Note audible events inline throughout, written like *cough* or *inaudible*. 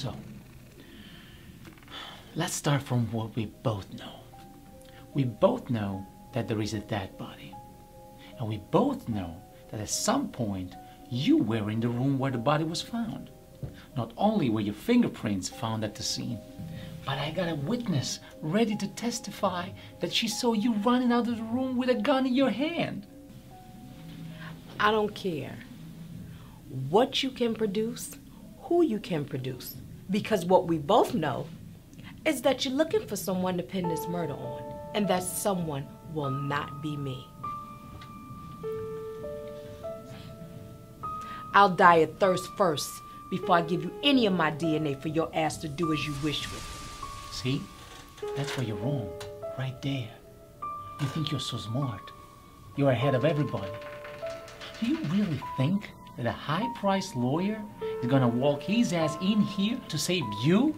So, let's start from what we both know. We both know that there is a dead body. And we both know that at some point you were in the room where the body was found. Not only were your fingerprints found at the scene, but I got a witness ready to testify that she saw you running out of the room with a gun in your hand. I don't care what you can produce, who you can produce. Because what we both know is that you're looking for someone to pin this murder on, and that someone will not be me. I'll die of thirst first before I give you any of my DNA for your ass to do as you wish with. See? That's where you're wrong. Right there. You think you're so smart. You're ahead of everybody. Do you really think that a high priced lawyer is gonna walk his ass in here to save you?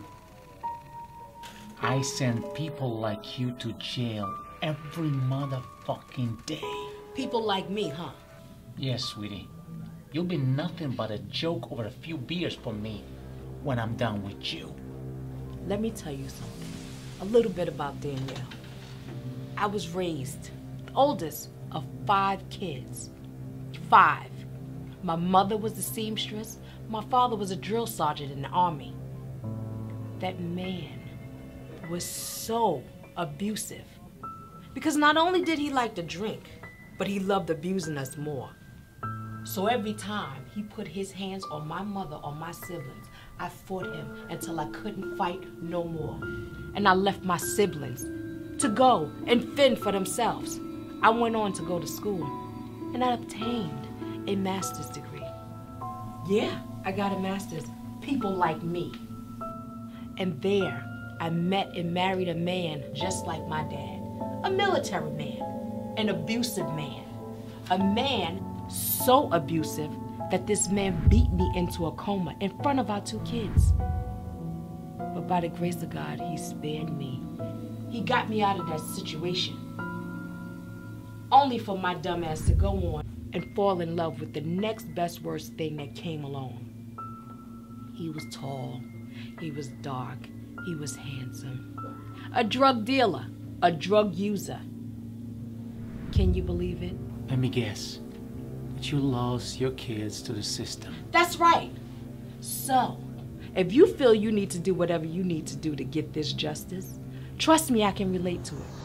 I send people like you to jail every motherfucking day. People like me, huh? Yes, sweetie. You'll be nothing but a joke over a few beers for me when I'm done with you. Let me tell you something. A little bit about Danielle. I was raised the oldest of five kids. Five. My mother was a seamstress. My father was a drill sergeant in the army. That man was so abusive. Because not only did he like to drink, but he loved abusing us more. So every time he put his hands on my mother or my siblings, I fought him until I couldn't fight no more. And I left my siblings to go and fend for themselves. I went on to go to school and I obtained a master's degree. Yeah, I got a master's. People like me. And there, I met and married a man just like my dad. A military man, an abusive man, a man so abusive that this man beat me into a coma in front of our two kids. But by the grace of God, he spared me. He got me out of that situation. Only for my dumbass to go on and fall in love with the next best worst thing that came along. He was tall, he was dark, he was handsome. A drug dealer, a drug user. Can you believe it? Let me guess. That you lost your kids to the system. That's right. So, if you feel you need to do whatever you need to do to get this justice, trust me, I can relate to it.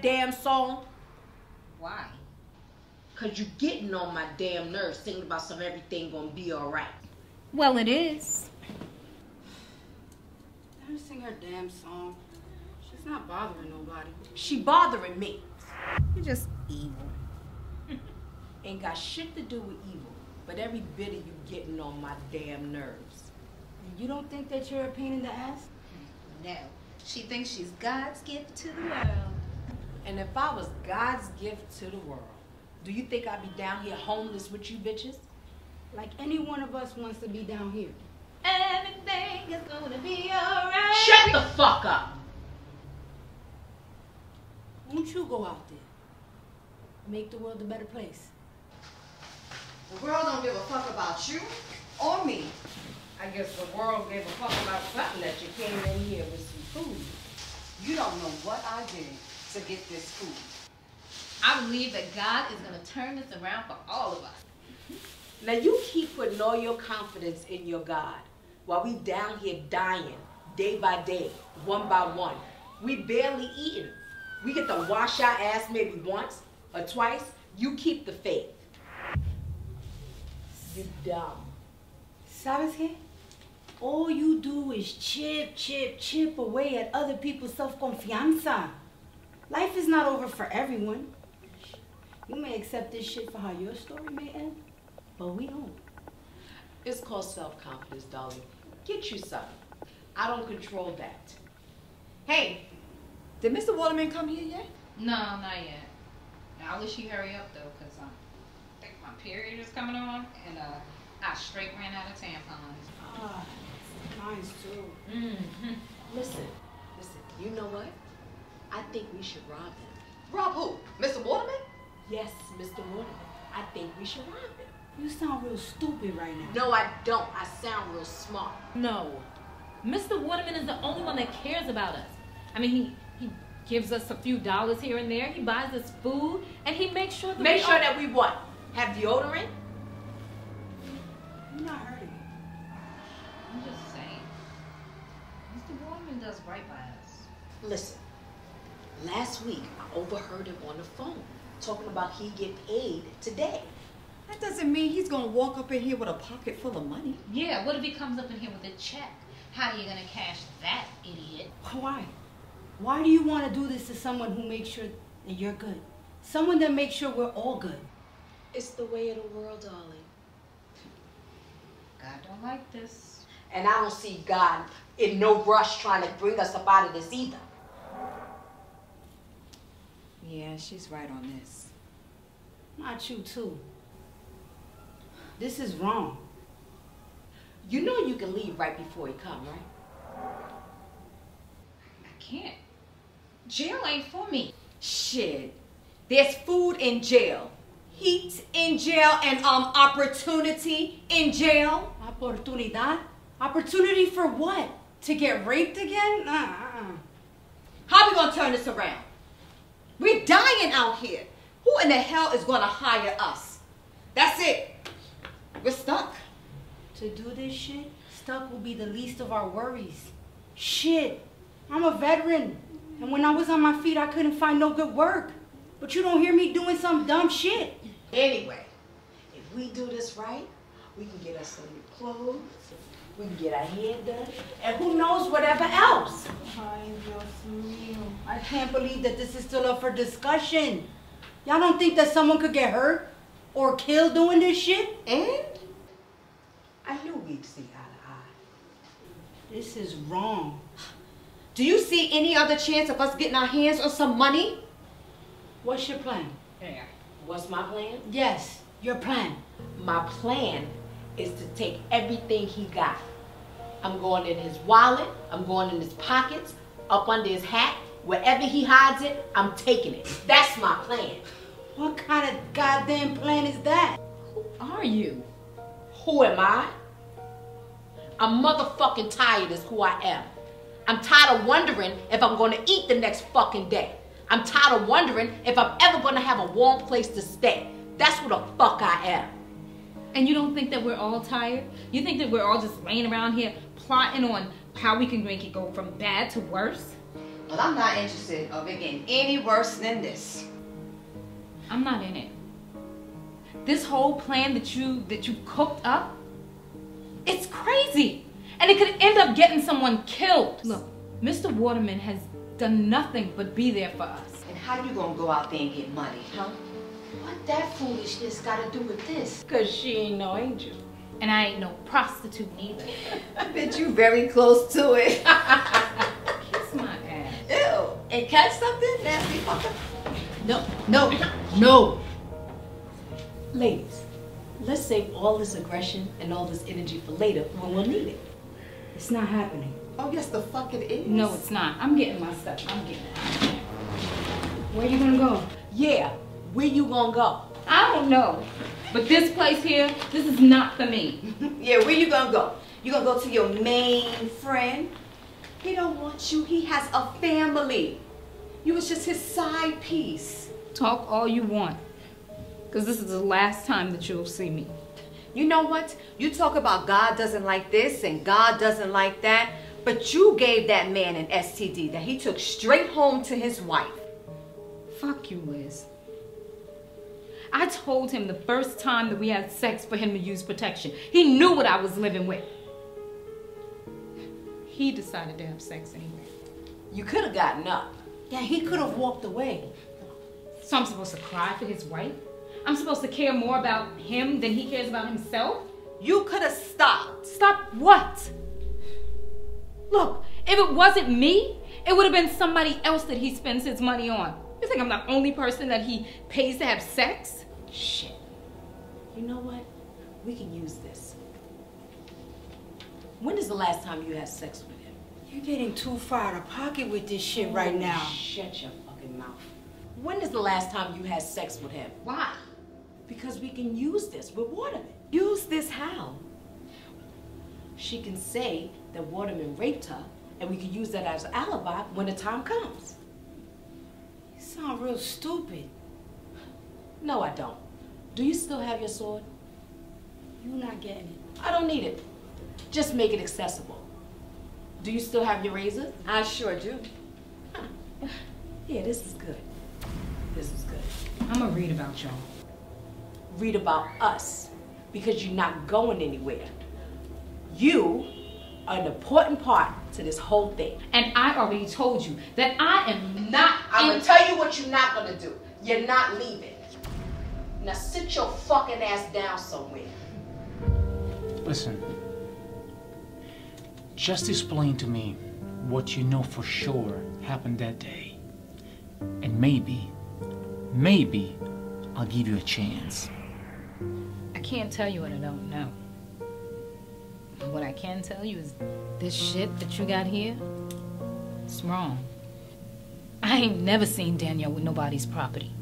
That damn song? Why? Cause you're getting on my damn nerves singing about some everything gonna be alright. Well, it is. Let her sing her damn song. She's not bothering nobody. She bothering me. You're just evil. *laughs* Ain't got shit to do with evil, but every bit of you getting on my damn nerves. You don't think that you're a pain in the ass? No. She thinks she's God's gift to the world. And if I was God's gift to the world, do you think I'd be down here homeless with you bitches? Like any one of us wants to be down here. Everything is gonna be alright. Shut the fuck up! Won't you go out there? Make the world a better place. The world don't give a fuck about you or me. I guess the world gave a fuck about something that you came in here with some food. You don't know what I did to get this food. I believe that God is gonna turn this around for all of us. Now you keep putting all your confidence in your God while we down here dying day by day, one by one. We barely eating. We get to wash our ass maybe once or twice. You keep the faith. You dumb. ¿Sabes qué? All you do is chip, chip, chip away at other people's self-confianza. Life is not over for everyone. You may accept this shit for how your story may end, but we don't. It's called self-confidence, darling. Get you some. I don't control that. Hey, did Mr. Waterman come here yet? No, not yet. I wish he hurry up though, cause um, I think my period is coming on, and uh, I straight ran out of tampons. Ah, mine's too. Mm-hmm. Listen, listen. You know what? I think we should rob him. Rob who? Mr. Waterman? Yes, Mr. Waterman. I think we should rob him. You sound real stupid right now. No, I don't. I sound real smart. No. Mr. Waterman is the only one that cares about us. I mean, he, he gives us a few dollars here and there. He buys us food, and he makes sure that Make we sure all- that we what? Have deodorant? You're not hurting me. I'm just saying. Mr. Waterman does right by us. Listen, last week I overheard him on the phone talking about he get paid today. That doesn't mean he's gonna walk up in here with a pocket full of money. Yeah, what if he comes up in here with a check? How are you gonna cash that, idiot? Why? Why do you want to do this to someone who makes sure that you're good? Someone that makes sure we're all good. It's the way of the world, darling. God don't like this. And I don't see God in no rush trying to bring us up out of this either. Yeah, she's right on this. Not you too. This is wrong. You know you can leave right before he come, right? I can't. Jail ain't for me. Shit. There's food in jail, heat in jail, and um opportunity in jail. Oportunidad? Opportunity for what? To get raped again? Uh, uh, uh. How we gonna turn this around? We're dying out here. Who in the hell is gonna hire us? That's it. We're stuck. To do this shit, stuck will be the least of our worries. Shit, I'm a veteran. And when I was on my feet, I couldn't find no good work. But you don't hear me doing some dumb shit. Anyway, if we do this right, we can get us some new clothes, we can get our hair done, and who knows whatever else. Ay, Dios mío. I can't believe that this is still up for discussion. Y'all don't think that someone could get hurt or killed doing this shit? And I knew we'd see eye to eye. This is wrong. Do you see any other chance of us getting our hands on some money? What's your plan? What's my plan? Yes, your plan. My plan is to take everything he got. I'm going in his wallet, I'm going in his pockets, up under his hat, wherever he hides it, I'm taking it. That's my plan. What kind of goddamn plan is that? Who are you? Who am I? I'm motherfucking tired is who I am. I'm tired of wondering if I'm gonna eat the next fucking day. I'm tired of wondering if I'm ever gonna have a warm place to stay. That's what the fuck I am. And you don't think that we're all tired? You think that we're all just laying around here plotting on how we can make it go from bad to worse? Well, I'm not interested of it getting any worse than this. I'm not in it. This whole plan that you that you cooked up, it's crazy. And it could end up getting someone killed. Look, Mr. Waterman has done nothing but be there for us. And how you gonna go out there and get money, huh? What that foolishness gotta do with this? Cause she ain't no angel. And I ain't no prostitute neither. I bet you very close to it. *laughs* Kiss my ass. Ew. And catch something, nasty fucker. No, no, no. Ladies, let's save all this aggression and all this energy for later when we'll need it. It's not happening. Oh, yes, the fuck it is. No, it's not. I'm getting my stuff. I'm getting it. Where you gonna go? Yeah, where you gonna go? I don't know. But this place here, this is not for me. *laughs* Yeah, where you gonna go? You gonna go to your main friend? He don't want you. He has a family. You was just his side piece. Talk all you want. Because this is the last time that you'll see me. You know what? You talk about God doesn't like this and God doesn't like that, but you gave that man an STD that he took straight home to his wife. Fuck you, Liz. I told him the first time that we had sex for him to use protection. He knew what I was living with. He decided to have sex anyway. You could have gotten up. Yeah, he could have walked away. So I'm supposed to cry for his wife? I'm supposed to care more about him than he cares about himself? You could have stopped. Stop what? Look, if it wasn't me, it would have been somebody else that he spends his money on. You think I'm the only person that he pays to have sex? Shit. You know what? We can use this. When is the last time you had sex with him? You're getting too far out of pocket with this shit right now. Shut your fucking mouth. When is the last time you had sex with him? Why? Because we can use this with Waterman. Use this how? She can say that Waterman raped her, and we can use that as an alibi when the time comes. You sound real stupid. No, I don't. Do you still have your sword? You're not getting it. I don't need it. Just make it accessible. Do you still have your razor? I sure do. Yeah, this is good. This is good. I'm gonna read about y'all. Read about us because you're not going anywhere. You are an important part to this whole thing. And I already told you that I am not I'm gonna tell you what you're not gonna do. You're not leaving. Now sit your fucking ass down somewhere. Listen. Just explain to me what you know for sure happened that day. And maybe, maybe I'll give you a chance. I can't tell you what I don't know. But what I can tell you is this shit that you got here, it's wrong. I ain't never seen Danielle with nobody's property.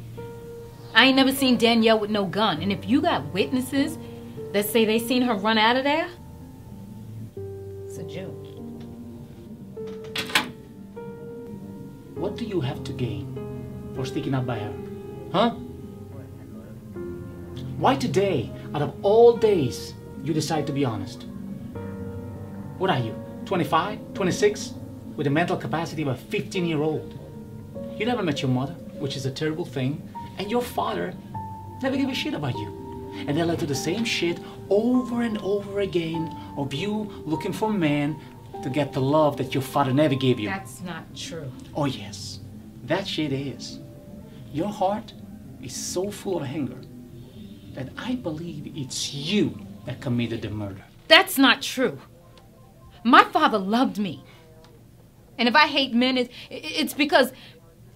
I ain't never seen Danielle with no gun. And if you got witnesses that say they seen her run out of there, it's a joke. What do you have to gain for sticking up by her? Huh? Why today, out of all days, you decide to be honest? What are you, 25, 26, with the mental capacity of a 15 year old? You never met your mother, which is a terrible thing, and your father never gave a shit about you. And that led to the same shit over and over again of you looking for men to get the love that your father never gave you. That's not true. Oh, yes, that shit is. Your heart is so full of anger that I believe it's you that committed the murder. That's not true. My father loved me. And if I hate men, it's because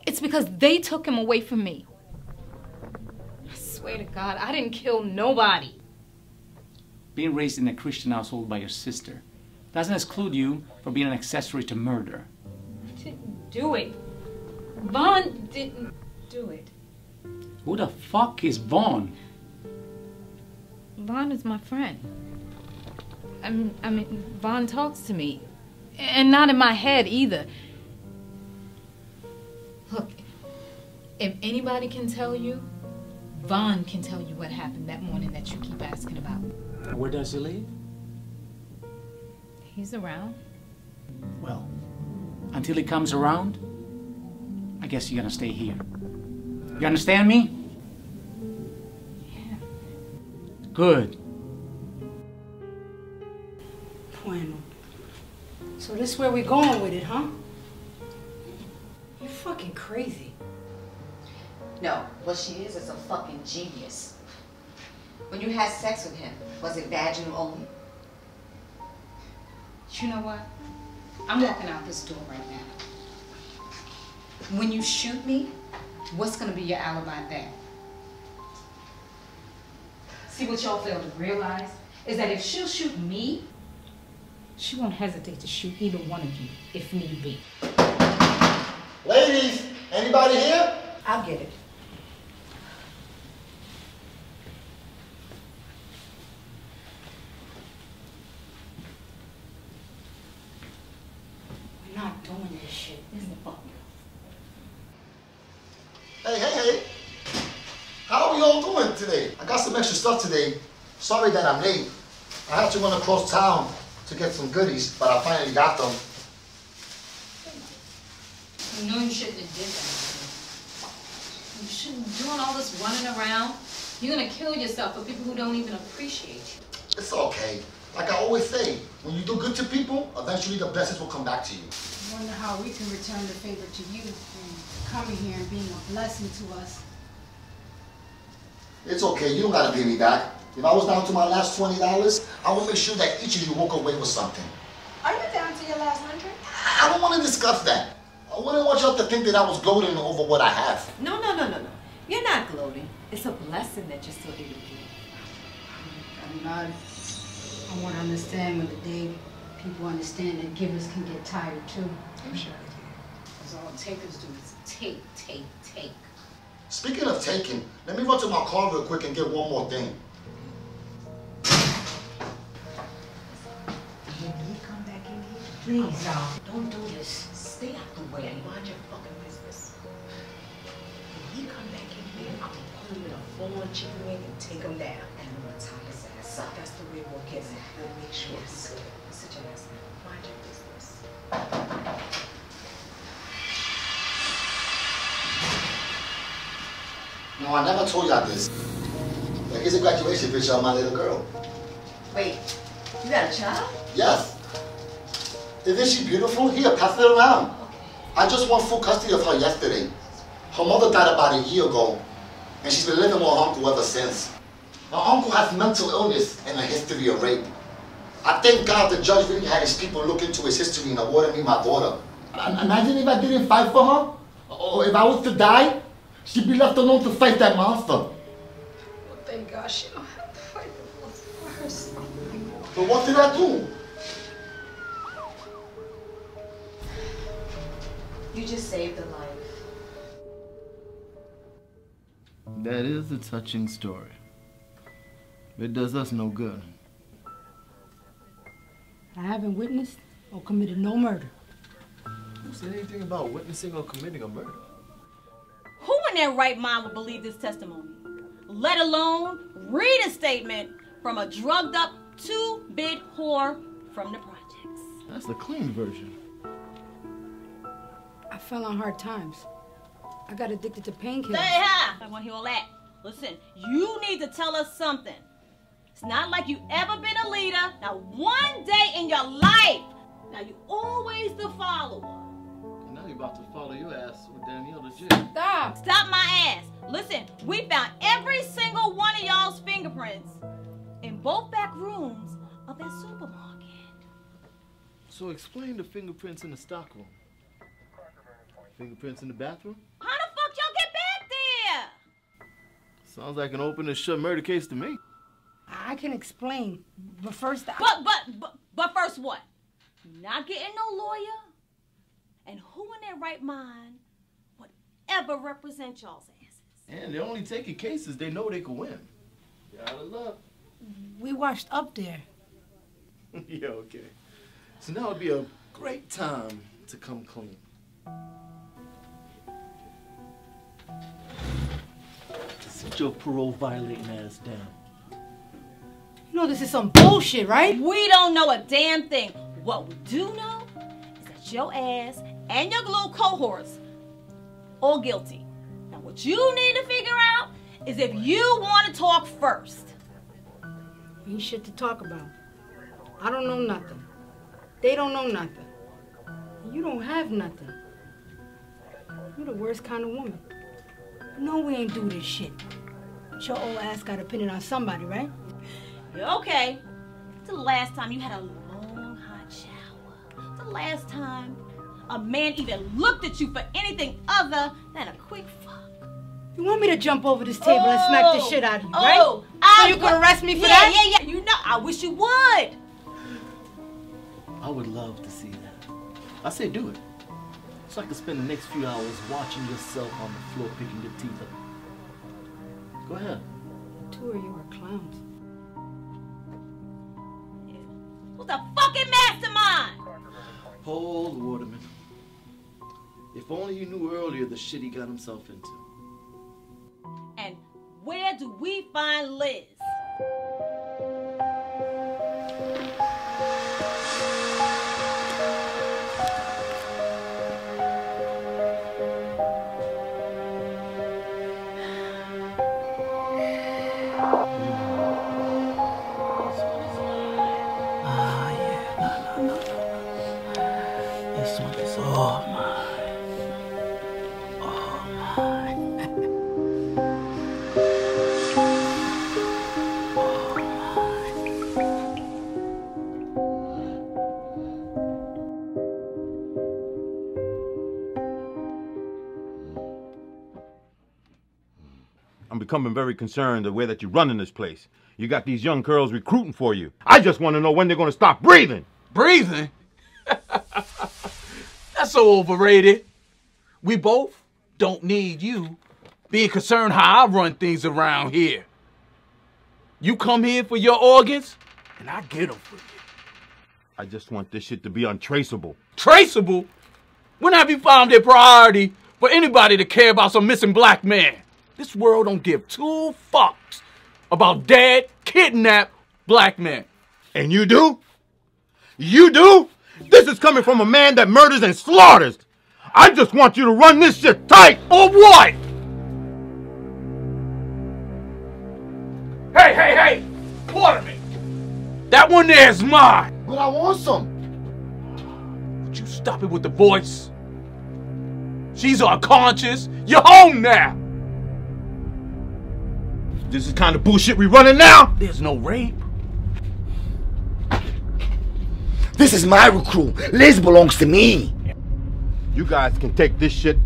it's because they took him away from me. I swear to God, I didn't kill nobody. Being raised in a Christian household by your sister doesn't exclude you from being an accessory to murder. I didn't do it. Vaughn didn't do it. Who the fuck is Vaughn? Vaughn is my friend. I mean, I mean, Vaughn talks to me, and not in my head either. Look, if anybody can tell you, Vaughn can tell you what happened that morning that you keep asking about. Where does he live? He's around. Well, until he comes around, I guess you're gonna stay here. You understand me? Yeah. Good. Bueno. So this is where we're going with it, huh? Fucking crazy. No, what she is is a fucking genius. When you had sex with him, was it vaginal only? You know what? I'm walking out this door right now. When you shoot me, what's gonna be your alibi then? See what y'all fail to realize is that if she'll shoot me, she won't hesitate to shoot either one of you if need be. Anybody here? I'll get it. We're not doing this shit. Isn't it? Hey, hey, hey. How are we all doing today? I got some extra stuff today. Sorry that I'm late. I had to run across town to get some goodies, but I finally got them. You know you shouldn't have did that. You shouldn't be doing all this running around. You're gonna kill yourself for people who don't even appreciate you. It's okay. Like I always say, when you do good to people, eventually the blessings will come back to you. I wonder how we can return the favor to you and coming here and being a blessing to us. It's okay, you don't gotta pay me back. If I was down to my last twenty dollars, I will make sure that each of you walk away with something. Are you down to your last hundred? I don't want to discuss that. I wouldn't want y'all to think that I was gloating over what I have. No, no, no, no, no. You're not gloating. It's a blessing that you're still able to give. I'm not. I want to understand when the day people understand that givers can get tired too. I'm sure they can. Because all takers do is take, take, take. Speaking of taking, let me run to my car real quick and get one more thing. Please, y'all, don't do this. Stay out the way and mind your fucking business. When he come back in here, I'm gonna put him in a full-on chicken wing and take him down. And I'm gonna tie his ass up. That's the way we'll get him. We'll make sure he's good. Sit your ass down. Mind your business. No, I never told y'all this. But here's a graduation picture of my little girl. Wait, you got a child? Yes. Isn't she beautiful? Here, pass it around. I just won full custody of her yesterday. Her mother died about a year ago, and she's been living with her uncle ever since. Her uncle has mental illness and a history of rape. I thank God the judge really had his people look into his history and awarded me my daughter. Imagine if I didn't fight for her, or if I was to die, she'd be left alone to fight that monster. Well, thank God she don't have to fight the wolf first. But what did I do? You just saved a life. That is a touching story. It does us no good. I haven't witnessed or committed no murder. Who said anything about witnessing or committing a murder? Who in their right mind would believe this testimony? Let alone read a statement from a drugged up two bit whore from the projects. That's the clean version. I fell on hard times. I got addicted to painkillers. Say hi! I want to hear all that. Listen, you need to tell us something. It's not like you ever been a leader, not one day in your life. Now you always the follower. And now you're about to follow your ass with Danielle to jail. Stop! Stop my ass! Listen, we found every single one of y'all's fingerprints in both back rooms of that supermarket. So explain the fingerprints in the stockroom. Fingerprints in the bathroom? How the fuck y'all get back there? Sounds like an open and shut murder case to me. I can explain, but first I... But but but but first what? Not getting no lawyer, and who in their right mind would ever represent y'all's asses? And they're only taking cases they know they can win. You're out of luck. We washed up there. *laughs* yeah, okay. So now would be a great time to come clean. Sit your parole violating ass down. You know this is some bullshit, right? We don't know a damn thing. What we do know is that your ass and your little cohorts all guilty. Now what you need to figure out is if you want to talk first. Ain't shit to talk about. I don't know nothing. They don't know nothing. You don't have nothing. You're the worst kind of woman. No, we ain't do this shit. But your old ass got to pin on somebody, right? Okay. It's the last time you had a long hot shower. It's the last time a man even looked at you for anything other than a quick fuck. You want me to jump over this table and smack the Oh, shit out of you, oh, right? So I you can arrest me for yeah, that? Yeah, yeah, You know, I wish you would. I would love to see that. I say do it. So I can spend the next few hours watching yourself on the floor picking your teeth up. Go ahead. Two of you are clowns. Who's the fucking mastermind? Paul Waterman. If only you knew earlier the shit he got himself into. And where do we find Liz? Becoming very concerned the way that you're running this place. You got these young girls recruiting for you. I just want to know when they're going to stop breathing. Breathing? *laughs* That's so overrated. We both don't need you being concerned how I run things around here. You come here for your organs, and I get them for you. I just want this shit to be untraceable. Traceable? When have you found a priority for anybody to care about some missing black man? This world don't give two fucks about dead, kidnapped black men. And you do? You do? This is coming from a man that murders and slaughters. I just want you to run this shit tight. Or what? Hey, hey, hey! Waterman! That one there is mine! But I want some. Would you stop it with the voice? She's unconscious. You're home now. This is kind of bullshit we running now. There's no rape. This is my recruit. Liz belongs to me. You guys can take this shit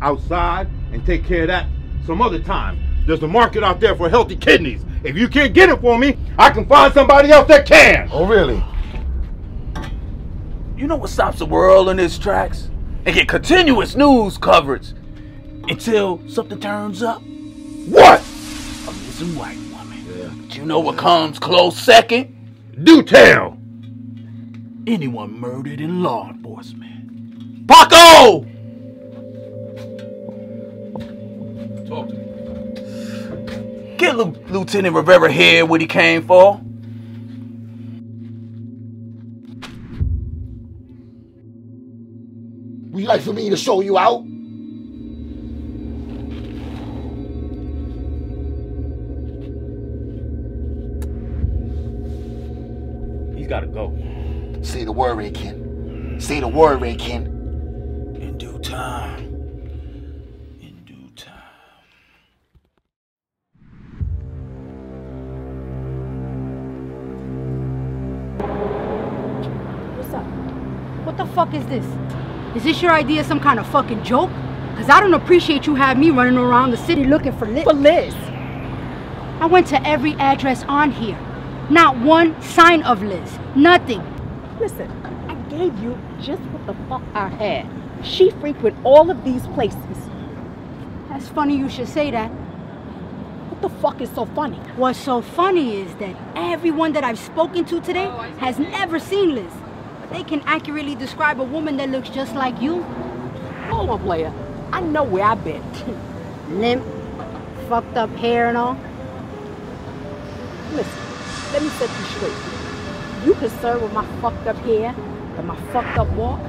outside and take care of that some other time. There's a market out there for healthy kidneys. If you can't get it for me, I can find somebody else that can. Oh, really? You know what stops the world in its tracks? And get continuous news coverage until something turns up. What? A white woman. Yeah. But you know what comes close second? Do tell. Anyone murdered in law enforcement. Paco! Talk to me. Get L Lieutenant Rivera here what he came for. Would you like for me to show you out? He's gotta go. Say the word, Raykin. Say the word, Raykin. In due time. In due time. What's up? What the fuck is this? Is this your idea some kind of fucking joke? Cause I don't appreciate you having me running around the city looking for Liz. For Liz. I went to every address on here. Not one sign of Liz. Nothing. Listen, I gave you just what the fuck I had. She frequent all of these places. That's funny you should say that. What the fuck is so funny? What's so funny is that everyone that I've spoken to today has never seen Liz. But they can accurately describe a woman that looks just like you. Hold on, player. I know where I've been. Limp, fucked up hair and all. Listen, let me set you straight. You concerned with my fucked up hair and my fucked up walk?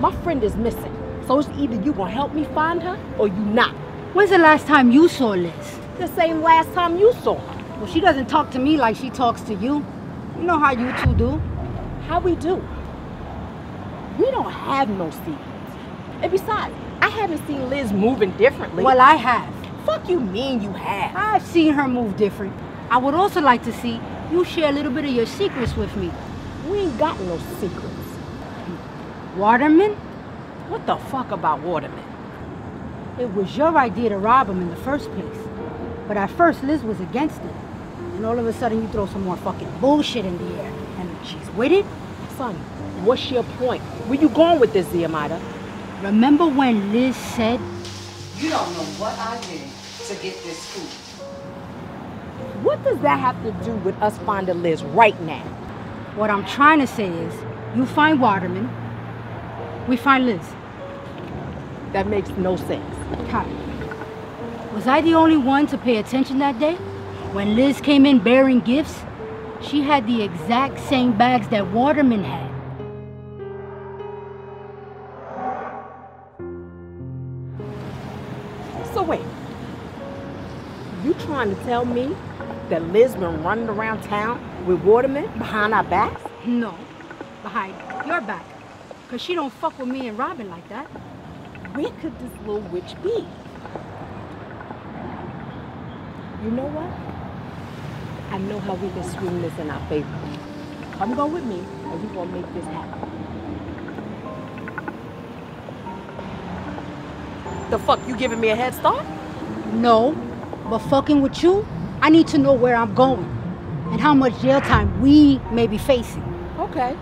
My friend is missing. So it's either you gonna help me find her or you not. When's the last time you saw Liz? The same last time you saw her. Well, she doesn't talk to me like she talks to you. You know how you two do. How we do? We don't have no secrets. And besides, I haven't seen Liz moving differently. Well, I have. Fuck you mean you have? I've seen her move different. I would also like to see you share a little bit of your secrets with me. We ain't got no secrets. Waterman? What the fuck about Waterman? It was your idea to rob him in the first place. But at first, Liz was against it. And all of a sudden, you throw some more fucking bullshit in the air. And she's with it? Son, what's your point? Where you going with this, Ziamida? Remember when Liz said, You don't know what I did to get this food. What does that have to do with us finding Liz right now? What I'm trying to say is, you find Waterman, we find Liz. That makes no sense. How? Was I the only one to pay attention that day? When Liz came in bearing gifts, she had the exact same bags that Waterman had. So wait, you trying to tell me that Liz been running around town with Waterman behind our backs? No, behind your back. Cause she don't fuck with me and Robin like that. Where could this little witch be? You know what? I know how we can swing this in our favor. Come go with me, and we gonna make this happen. The fuck, you giving me a head start? No, but fucking with you, I need to know where I'm going and how much jail time we may be facing. Okay.